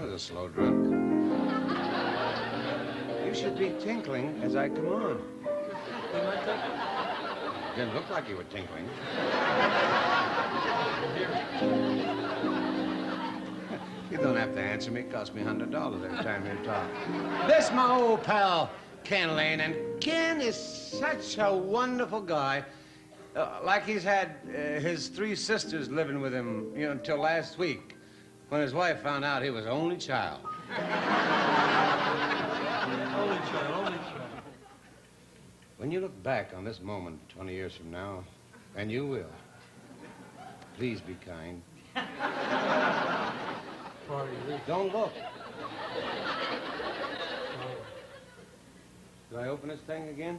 was a slow drunk. You should be tinkling as I come on. Didn't look like you were tinkling. You don't have to answer me. It costs me $100 every time you talk. This my old pal, Ken Lane. And Ken is such a wonderful guy. Uh, like he's had uh, his three sisters living with him, you know, until last week when his wife found out he was only child. Only child, only child. When you look back on this moment 20 years from now, and you will, please be kind. Don't look. Oh. Do I open this thing again?